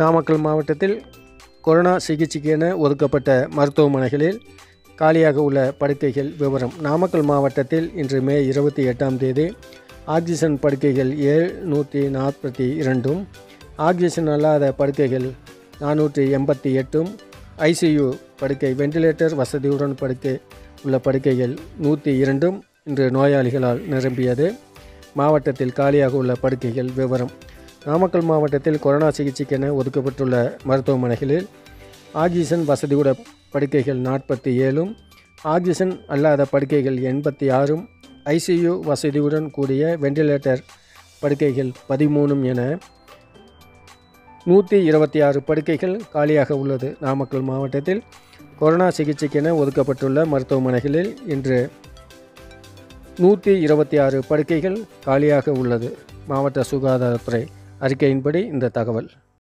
நாமக்கல் மாவட்டத்தில் கொரோனா சிகிச்சைக்கென ஒதுக்கப்பட்ட மருத்துவமனைகளில் காலியாக உள்ள படுக்கைகள் விவரம். நாமக்கல் மாவட்டத்தில் இன்று மே இருபத்தி எட்டாம் தேதி ஆக்சிஜன் படுக்கைகள் ஏழ்நூற்றி நாற்பத்தி இரண்டும் ஆக்சிஜன் அல்லாத படுக்கைகள் நானூற்றி எண்பத்தி எட்டும் ஐசியு படுக்கை வெண்டிலேட்டர் வசதியுடன் படுக்கை உள்ள படுக்கைகள் நூற்றி இரண்டும் இன்று நோயாளிகளால் நிரம்பியது. மாவட்டத்தில் காலியாக உள்ள படுக்கைகள் விவரம். நாமக்கல் மாவட்டத்தில் கொரோனா சிகிச்சைக்கென ஒதுக்கப்பட்டுள்ள மருத்துவமனைகளில் ஆக்சிஜன் வசதியுட படுக்கைகள் நாற்பத்தி ஏழும் ஆக்சிஜன் அல்லாத படுக்கைகள் எண்பத்தி ஆறும் ஐசியு வசதியுடன் கூடிய வெண்டிலேட்டர் படுக்கைகள் பதிமூணும் என நூற்றி இருபத்தி ஆறு படுக்கைகள் காலியாக உள்ளது. நாமக்கல் மாவட்டத்தில் கொரோனா சிகிச்சைக்கென ஒதுக்கப்பட்டுள்ள மருத்துவமனைகளில் இன்று நூற்றி இருபத்தி ஆறு படுக்கைகள் காலியாக உள்ளது. மாவட்ட சுகாதாரத்துறை அறிக்கையின்படி இந்த தகவல்.